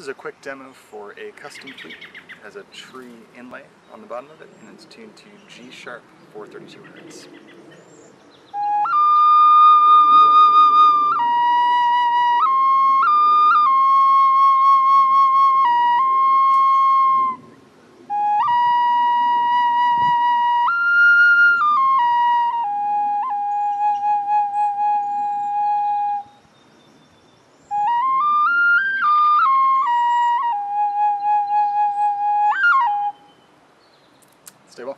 is a quick demo for a custom flute. It has a tree inlay on the bottom of it and it's tuned to G sharp 432 hertz. Stable?